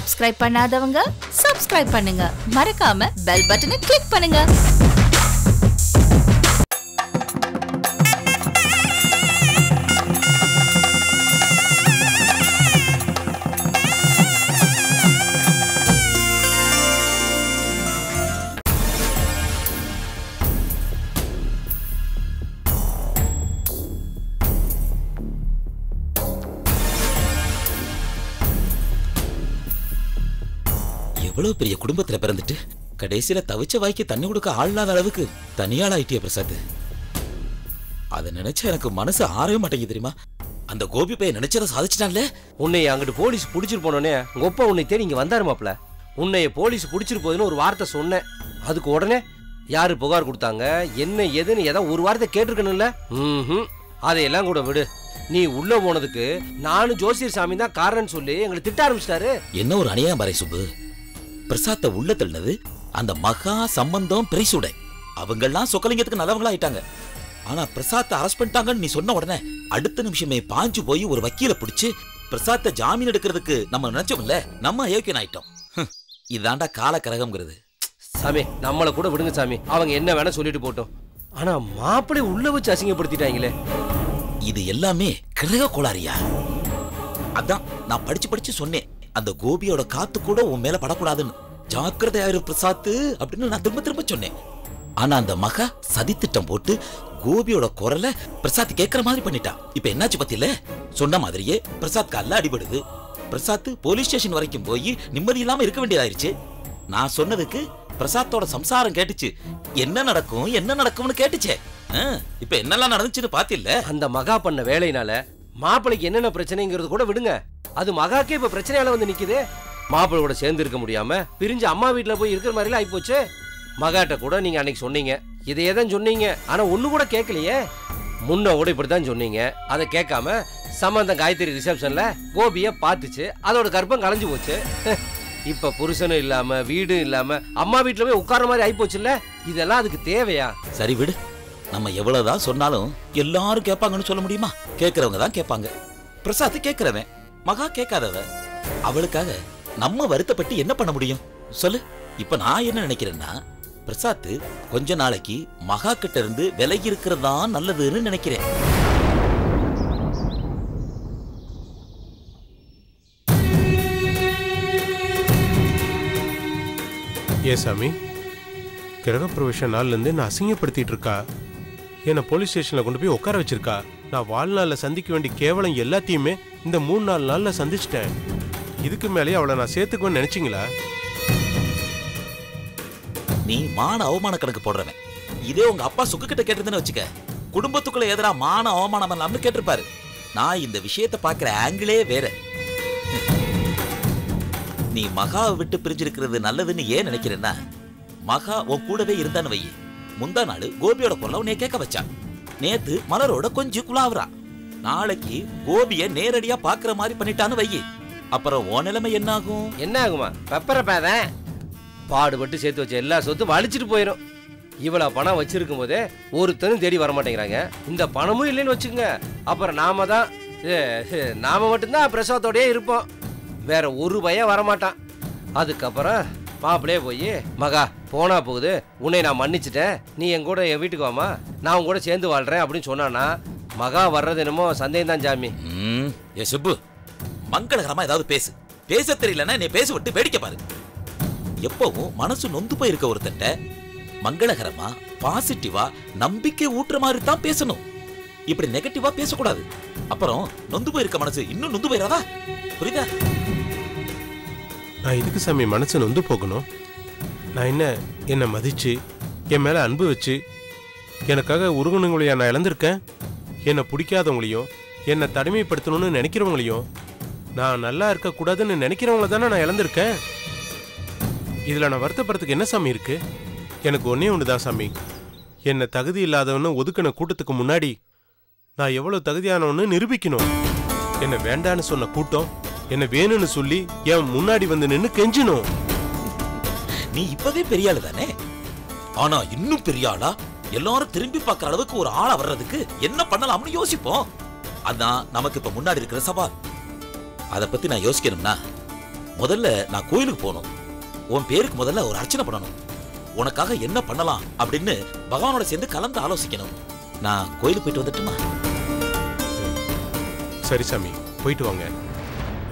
Subscribe பண்ணாதவங்க subscribe பண்ணுங்க. மறக்காம பெல் பட்டனை கிளிக் பண்ணுங்க. பெரிய குடும்பத்துல பிறந்துட்டு கடைசியில தவிச்ச வாய்க்கு தண்ணி கொடுக்க ஆள் இல்லாத அளவுக்கு தனியாள் ஆயிட்டிய பிரசாத். அதை நினைச்சா எனக்கு மனசு ஆறவே மாட்டேங்குது தெரியுமா? அந்த கோபி பையன் நினைச்சதை சாதிச்சிட்டான்ல? உன்னை அங்கிட்டு போலீஸ் பிடிச்சிட்டு போனோடனே உங்க அப்பா உன்னை தேடி இங்க வந்தாரு மாப்ள உன்னைய போலீஸ் பிடிச்சிட்டு போகுதுன்னு ஒரு வார்த்தை சொன்னேன். அதுக்கு உடனே யாரு புகார் கொடுத்தாங்க? என்ன ஏதுன்னு ஏதாவது ஒரு வார்த்தை கேட்டிருக்கணும்ல? ம் அதையெல்லாம் கூட விடு. நீ உள்ள போனதுக்கு நானும் ஜோசியர் சாமி தான் காரணம்னு சொல்லி எங்களை திட்ட ஆரம்பிச்சிட்டாரு. என்ன ஒரு அநியாயம் பாரு சுப்பு? பிரசாத்த உள்ள தள்ளினது. அந்த மகா சம்பந்தம் பிரைசுட. அவங்கெல்லாம் சொக்கலிங்கத்துக்கு நல்லவங்களா ஆயிட்டாங்க ஆனா பிரசாத்தை அரெஸ்ட் பண்ணிட்டாங்கன்னு நீ சொன்ன உடனே அடுத்த நிமிஷமே பாஞ்சு போய் ஒரு வக்கீல பிடிச்சு பிரசாத்த ஜாமீன் எடுக்கிறதுக்கு நம்ம நினைச்சோம்ல நம்ம அயோக்கியன் ஆயிட்டோம். இதாண்டா காலக்கரகம்ங்கிறது. சாமி நம்மளை கூட விடுங்க சாமி. அவங்க என்ன வேணா சொல்லிட்டு போட்டோம். ஆனா மாப்பிள்ளை உள்ள வச்சு அசிங்கப்படுத்திட்டாங்களே. இது எல்லாமே கிரக கோளாறியா? அதான் நான் படிச்சு படிச்சு சொன்னேன். அந்த கோபியோட காத்து கூட உன் மேல படக்கூடாதுன்னு. ஜாக்கிரதையாயிரு பிரசாத் அப்படின்னு நான் திரும்ப திரும்ப சொன்னேன். ஆனா அந்த மகா சதித்திட்டம் போட்டு கோபியோட குரலை பிரசாத் கேட்கற மாதிரி பண்ணிட்டான் இப்ப என்னாச்சு பத்தியில? சொன்ன மாதிரியே பிரசாத் கல்ல அடிபடுது. பிரசாத் போலீஸ் ஸ்டேஷன் வரைக்கும் போய் நிம்மதி இல்லாம இருக்க வேண்டியதாயிருச்சு. நான் சொன்னதுக்கு பிரசாத்தோட சம்சாரம் கேட்டுச்சு. என்ன நடக்கும் என்ன நடக்கும்னு கேட்டுச்சே. ஆ, இப்ப என்னெல்லாம் நடந்துச்சுன்னு பாத்தில்ல அந்த மகா பண்ண வேலையினால மாப்பிள்ளைக்கு என்னென்ன பிரச்சனைங்கிறது கூட விடுங்க. அது மகாக்கே இப்ப பிரச்சனையால வந்து நிக்குது. மாப்பிள்ளை சேர்ந்து இருக்க முடியாம பிரிஞ்சு அம்மா வீட்டுல போய் இருக்கிற மாதிரிலாம் ஆயிப்போச்சு. மகாட்ட கூட நீங்க அன்னைக்கு சொன்னீங்க. இதையே தான் சொன்னீங்க. ஆனா ஒண்ணு கூட கேட்கலையே. முன்ன கூட இப்படிதான் சொன்னீங்க. அதை கேட்காம சம்பந்தம் காயத்ரி ரிசப்ஷன்ல கோபிய பார்த்துச்சு. அதோட கர்ப்பம் கலைஞ்சு போச்சு. இப்ப புருஷனும் இல்லாம வீடும் இல்லாம அம்மா வீட்டுல போய் உட்கார மாதிரி ஆயிப்போச்சுல்ல? இதெல்லாம் அதுக்கு தேவையா? சரி விடு. நம்ம எவ்வளவுதான் சொன்னாலும் எல்லாரும் கேட்பாங்கன்னு சொல்ல முடியுமா? கேட்கறவங்க தான் கேட்பாங்க. பிரசாத் கேக்குறவன் மகா கேட்காதவ. அவளுக்காக நம்ம வருத்தப்பட்டு என்ன பண்ண முடியும்? சொல்லு. இப்ப நான் என்ன நினைக்கிறேன்னா பிரசாத் கொஞ்ச நாளைக்கு மகா கிட்ட இருந்து விலகி இருக்கிறது தான் நல்லதுன்னு நினைக்கிறேன். ஏ சாமி கிரகப்பிரவேச நாள்லேருந்து நான் அசிங்கப்படுத்திட்டு இருக்கா? என்னை போலீஸ் ஸ்டேஷனில் கொண்டு போய் உட்கார வச்சிருக்கா. நான் வாழ்நாளில் சந்திக்க வேண்டிய கேவலம் எல்லாத்தையுமே இந்த மூணு நாலு நாளில் சந்திச்சிட்டேன். இதுக்கு மேலே அவளை நான் சேர்த்துக்குவேன்னு நினச்சிங்களா? நீ மான அவமான கணக்கு போடுறவன். இதே உங்க அப்பா சுக்கு கிட்ட கேட்டிருந்தேன்னு வச்சுக்க. குடும்பத்துக்குள்ள எதிராக மான அவமானம் இல்லாமல் கேட்டிருப்பாரு. நான் இந்த விஷயத்தை பார்க்குற ஆங்கிளே வேற. நீ மகாவை விட்டு பிரிஞ்சிருக்கிறது நல்லதுன்னு ஏன் நினைக்கிறேன்னா மகா உன் கூடவே இருந்தான்னு வை முந்தா நாள் கோபியோட குரலை உன்னைய கேட்க வச்சான். நேத்து மலரோட கொஞ்சம் குழாவுறா. நாளைக்கு கோபிய நேரடியா பாக்குற மாதிரி பண்ணிட்டான்னு வை அப்புறம் ஓ நிலைமை என்ன ஆகும் என்ன ஆகுமா பெப்பர பேத. பாடுபட்டு சேர்த்து வச்ச எல்லா சொத்தும் வலிச்சிட்டு போயிடும் இவ்வளவு பணம் வச்சிருக்கும் போதே ஒருத்தனும் தேடி வர மாட்டேங்கிறாங்க இந்த பணமும் இல்லைன்னு வச்சுக்கோங்க. அப்புறம் நாம தான் நாம மட்டும்தான் பிரசவத்தோடயே இருப்போம். வேற ஒரு பையன் வரமாட்டான். அதுக்கப்புறம் மாப்பிளையே போய் மகா போனா போகுது. உன்னை நான் மன்னிச்சிட்டேன். நீ என் கூட என் வீட்டுக்கு வாமா நான் உன் கூட சேர்ந்து வாழ்றேன் அப்படின்னு சொன்னானா மகா வர்றது என்னமோ சந்தேகம் தான் ஜாமி ம், ஏ சுப்பு மங்களகரமா ஏதாவது பேசு. பேச தெரியலன்னா நீ பேச விட்டு வேடிக்கை பாரு. எப்பவும் மனசு நொந்து போயிருக்க ஒருத்தன்ட்ட மங்களகரமா பாசிட்டிவா நம்பிக்கை ஊட்டுற மாதிரி தான் பேசணும். இப்படி நெகட்டிவா பேசக்கூடாது. அப்புறம் நொந்து போயிருக்க மனசு இன்னும் நொந்து போயிடாதா புரியுதா? நான் இதுக்கு சாமி மனசு நொந்து போகணும்? நான் என்ன என்னை மதித்து என் மேலே அன்பு வச்சு எனக்காக உருகுனவங்களையா நான் இழந்திருக்கேன்? என்னை பிடிக்காதவங்களையும் என்னை தனிமைப்படுத்தணும்னு நினைக்கிறவங்களையும் நான் நல்லா இருக்கக்கூடாதுன்னு நினைக்கிறவங்கள தானே நான் இழந்திருக்கேன்? இதில் நான் வருத்தப்படுறதுக்கு என்ன சாமி இருக்கு? எனக்கு ஒன்றே ஒன்று தான் சாமி. என்னை தகுதி இல்லாதவன்னு ஒதுக்கின கூட்டத்துக்கு முன்னாடி நான் எவ்வளோ தகுதியானவன்னு நிரூபிக்கணும். என்னை வேண்டான்னு சொன்ன கூட்டம் என்னை வேணும்னு சொல்லி என் முன்னாடி வந்து நின்று கெஞ்சணும் நீ இப்பவே பெரிய ஆளு தானே? ஆனா இன்னும் பெரிய ஆளா? எல்லாரும் திரும்பி பார்க்குற அளவுக்கு ஒரு ஆளா வர்றதுக்கு என்ன பண்ணலாம்னு யோசிப்போம். அதான் நமக்கு இப்ப முன்னாடி இருக்கிற சவால். அத பத்தி நான் யோசிக்கணும்னா முதல்ல நான் கோயிலுக்கு போகணும். உன் பேருக்கு முதல்ல ஒரு அர்ச்சனை பண்ணணும். உனக்காக என்ன பண்ணலாம் அப்படின்னு பகவானோட சேர்ந்து கலந்து ஆலோசிக்கணும். நான் கோயிலுக்கு போயிட்டு வந்துட்டுமா? சரி சாமி போயிட்டு வாங்க.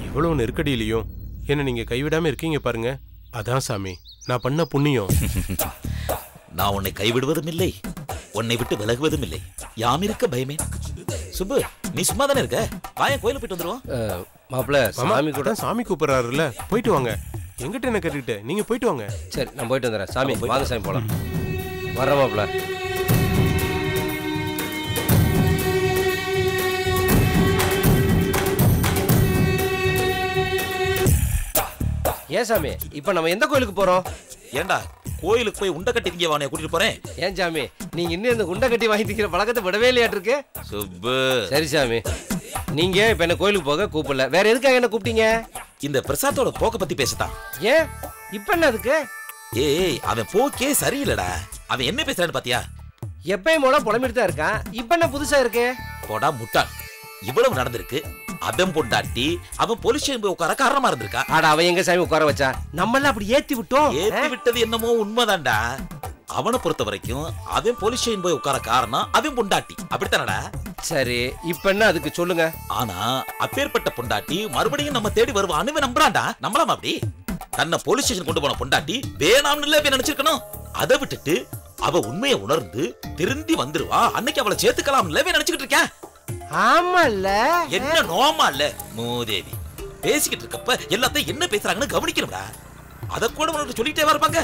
இவ்வளவு நெருக்கடியிலையும் என்ன நீங்க கைவிடாம இருக்கீங்க பாருங்க. அதான் சாமி நான் பண்ண புண்ணியம். நான் உன்னை கைவிடுவதும் இல்லை உன்னை விட்டு விலகுவதும் இல்லை யாம் இருக்க பயமே? சுப்பு நீ சும்மா தானே இருக்க? வாயன் கோயிலுக்கு போயிட்டு வந்துருவோம். அஹ், மாப்பிள மாமா சாமி கூட சாமி கூப்பிடுறாருல்ல. போயிட்டு வாங்க. எங்கிட்ட என்ன கேட்டுக்கிட்டு? நீங்க போயிட்டு வாங்க. சரி நான் போயிட்டு வந்துடுறேன். சாமி வாங்க சாமி போலாம். வர்றேன் மாப்பிள. ஏன் சாமி? இப்போ நம்ம எந்த கோயிலுக்கு போறோம்? ஏண்டா கோயிலுக்கு போய் உண்டை கட்டி திங்க வானே கூட்டிட்டு போறேன்? ஏன் சாமி? நீங்க இன்னும் இந்த குண்டை கட்டி வாங்கி திக்கிற பழக்கத்தை விடவே இல்லையாட்டிருக்கு சுப்பு. சரி சாமி. நீங்க இப்ப என்ன கோயிலுக்கு போக கூப்பிடல. வேற எதுக்காக என்ன கூப்பிட்டீங்க? இந்த பிரசாத்தோட போக்க பத்தி பேசத்தான். ஏன்? இப்ப என்ன அதுக்கு? ஏய் அவன் போக்கே சரியில்லடா. அவன் என்ன பேசுறான்னு பாத்தியா? எப்பயும் போல புலம்பிட்டு தான் இருக்கான். இப்ப என்ன புதுசா இருக்கு? போடா முட்டாள். இவ்வளவு நடந்திருக்கு. அவன் பொண்டாட்டி அவன் போலீஸ் ஸ்டேஷன் போய் உட்கார காரணமா இருந்திருக்கா? ஆட அவன் எங்க சாமி உட்கார வச்சா? நம்மள அப்படி ஏத்தி விட்டோம். ஏத்தி விட்டது என்னமோ உண்மைதான்டா. அவனை பொறுத்த வரைக்கும் அவன் போலீஸ் ஸ்டேஷன் போய் உட்கார காரணம் அவன் பொண்டாட்டி. அப்படித்தானடா? சரி இப்ப என்ன அதுக்கு சொல்லுங்க? ஆனா அப்பேற்பட்ட பொண்டாட்டி மறுபடியும் நம்ம தேடி வருவான்னு நம்புறான்டா. நம்பலாமா அப்படி? தன்னை போலீஸ் ஸ்டேஷன் கொண்டு போன பொண்டாட்டி வேணாம்னு நினைச்சிருக்கணும். அதை விட்டுட்டு அவ உண்மையை உணர்ந்து திருந்தி வந்துருவா. அன்னைக்கு அவளை சேர்த்துக்கலாம்ல இவன் நினைச்சுக்கிட்டு இருக்கேன். ஆமால்ல. என்ன நோமா இல்ல மூதேவி. பேசிக்கிட்டு இருக்கப்ப எல்லாத்தையும் என்ன பேசுறாங்கன்னு கவனிக்கணும்டா. அத கூட உனக்கு சொல்லிட்டே வரப்பாங்க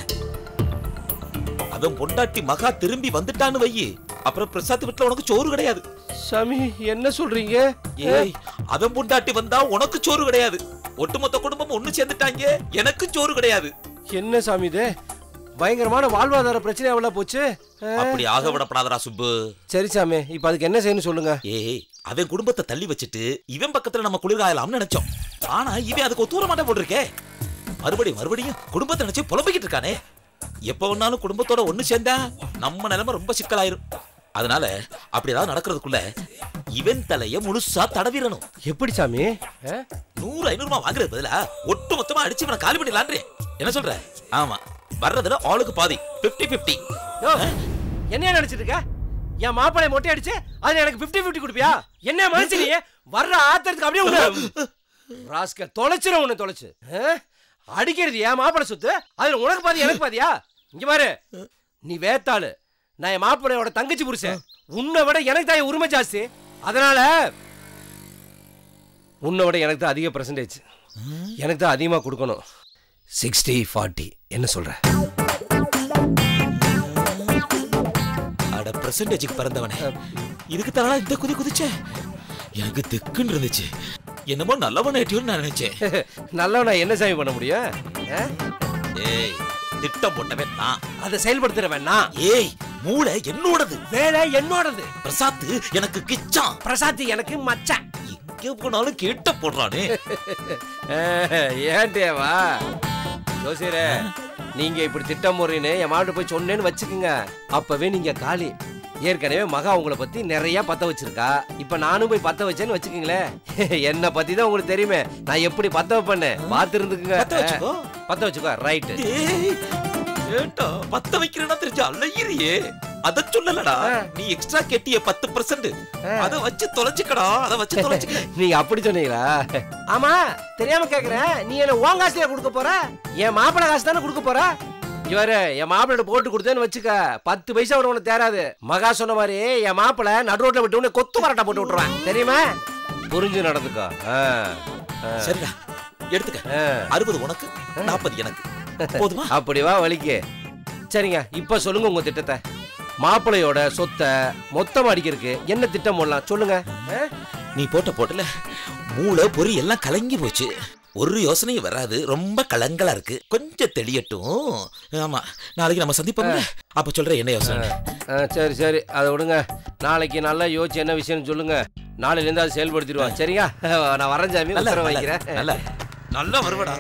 அவன் பொண்டாட்டி மகா திரும்பி வந்துட்டான்னு வையி. அப்புறம் பிரசாத் வீட்டுல உனக்கு சோறு கிடையாது. சாமி என்ன சொல்றீங்க? ஏய் அவன் பொண்டாட்டி வந்தா உனக்கு சோறு கிடையாது. ஒட்டுமொத்த குடும்பம் ஒண்ணு சேர்ந்துட்டாங்க. எனக்கு சோறு கிடையாது. என்ன சாமி இது? பயங்கரமான வாழ்வாதார பிரச்சனை எவ்வளவு போச்சு அப்படி ஆக விடப்படாதடா சுப்பு. சரி சாமி இப்ப அதுக்கு என்ன செய்யணும் சொல்லுங்க. ஏய் அவன் குடும்பத்தை தள்ளி வச்சுட்டு இவன் பக்கத்துல நம்ம குளிர்காயலாம்னு நினைச்சோம். ஆனா இவன் அதுக்கு ஒத்துவர மாட்டே போட்டிருக்கே. மறுபடியும் மறுபடியும் குடும்பத்தை நினைச்சு புலம்பிக்கிட்டு இருக்கானே. எப்ப வேணாலும் குடும்பத்தோட ஒண்ணு சேர்ந்தா நம்ம நிலைமை ரொம்ப சிக்கலாயிரும். அதனால அப்படி ஏதாவது நடக்கிறதுக்குள்ள இவன் தலைய முழுசா தடவிடணும். எப்படி சாமி? நூறு ஐநூறு ரூபாய் வாங்குறது பதிலா ஒட்டு மொத்தமா அடிச்சு இவனை காலி பண்ணிடலான்றே. என்ன சொல்ற? ஆமா. வர்றதுல ஆளுக்கு பாதி 50 50 யோ, என்னையா நினைச்சிட்டு இருக்க? என் மாப்பிளை மொட்டை அடிச்சு அதுல எனக்கு 50 50 கொடுப்பியா? என்ன மனுஷன் நீ? வர்ற ஆத்திரத்துக்கு அப்படியே விடு ராஸ்க தொலைச்சிரும் உன்னை தொலைச்சு? அடிக்கிறது என் மாப்பிளை சொத்து? அதுல உனக்கு பாதி எனக்கு பாதியா? இங்க பாரு. நீ வேத்தாளு. நான் என் மாப்பிளையோட தங்கச்சி புருஷன். உன்னை விட எனக்கு தான் உரிமை ஜாஸ்தி. அதனால உன்னை விட எனக்கு தான் அதிக பர்சன்டேஜ் எனக்கு தான் அதிகமாக கொடுக்கணும். சிக்ஸ்டி ஃபார்ட்டி என்ன சொல்ற? அட பிரசன்டேஜுக்கு பிறந்தவனே. இதுக்கு தானா இந்த குதி குதிச்ச? எனக்கு திக்குன்னு இருந்துச்சு. என்னமோ நல்லவனாயிட்டியோன்னு நான் நினைச்சேன். நல்லவனா என்ன சாமி பண்ண முடியும்? ஏய் திட்டம் போட்டவன் நான். அதை செயல்படுத்துறவன் நான். ஏய் மூளை என்னோடது. வேலை என்னோடது. பிரசாத் எனக்கு கிச்சான் பிரசாத் எனக்கு மச்சான் எங்க போனாலும் கேட்ட போடுறானே. ஏன் தேவா ஜோசியரே நீங்க இப்படி திட்டம் போறீன்னு என் மாவட்ட போய் சொன்னேன்னு வச்சுக்கோங்க. அப்பவே நீங்க காலி. ஏற்கனவே மகா உங்களை பத்தி நிறைய பத்த வச்சிருக்கா. இப்ப நானும் போய் பத்த வச்சேன்னு வச்சுக்கோங்களேன். என்ன பத்தி தான் உங்களுக்கு தெரியுமே. நான் எப்படி பத்த வைப்பேன்னு? பார்த்து இருந்துக்குங்க பத்த வச்சுக்கோ. ரைட்டு பத்த வைக்கிறேன்னா தெரிஞ்ச அலையிறியே. அத சொல்லலடா. நீ எக்ஸ்ட்ரா கெட்டிய பத்து பர்சன்ட் அத வச்சு தொலைச்சுக்கடா. அத வச்சு தொலைச்சுக்க நீங்க அப்படி சொன்னீங்களா? ஆமா தெரியாம கேக்குறேன். நீ என்ன உன் காசுல கொடுக்க போற? என் மாப்பிள்ளை காசு தானே கொடுக்க போற? இவரு என் மாப்பிள்ளை போட்டு கொடுத்தேன்னு வச்சுக்க பத்து பைசா உனக்கு தேராது. மகா சொன்ன மாதிரி என் மாப்பிள்ளை நடு ரோட்ல விட்டு உன்னை கொத்து பரட்டா போட்டு விட்டுருவேன். தெரியுமா? புரிஞ்சு நடந்துக்கோ. சரிடா. எடுத்துக்க. அறுபது உனக்கு நாற்பது எனக்கு. போதுமா? அப்படி வா வலிக்கு. சரிங்க இப்ப சொல்லுங்க உங்க திட்டத்தை. மாப்பிள்ளையோட சொத்தை மொத்தமா அடிக்கிறதுக்கு என்ன திட்டம் போடலாம் சொல்லுங்க? நீ போட்ட போட்டல மூளை பொறி எல்லாம் கலங்கி போச்சு. ஒரு யோசனையும் வராது. ரொம்ப கலங்கலா இருக்கு. கொஞ்சம் தெளியட்டும். ஆமா நாளைக்கு நம்ம சந்திப்போம்ல. அப்ப சொல்ற என்ன யோசனை? சரி சரி. அதை விடுங்க. நாளைக்கு நல்லா யோசிச்சு என்ன விஷயம்னு சொல்லுங்க. நாளையில இருந்து அதை செயல்படுத்திடுவோம் சரியா? நான் வரேன் சாமி. வைக்கிறேன். நல்ல. நல்லா வருவடா.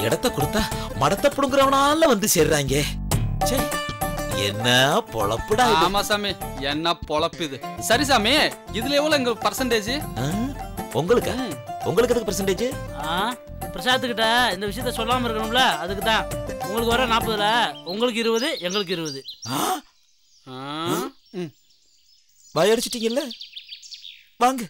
இடத்த கொடுத்தா மடத்த புடுங்குறவனால வந்து சேர்றாங்க. சரி என்ன பொழப்புடா ஆமா சாமி என்ன பொழப்பு இது? சரி சாமி இதுல எவ்வளவு எங்க பர்சன்டேஜ் ஆ? உங்களுக்கு? உங்களுக்கு எதுக்கு பெர்சன்டேஜ் ஆ பிரசாத்துக்கிட்ட இந்த விஷயத்த சொல்லாம இருக்கணும்ல அதுக்கு தான் உங்களுக்கு வர நாற்பதுல உங்களுக்கு இருபது எங்களுக்கு இருபது. ஆ? பயடிச்சிட்டீங்கல்ல வாங்க.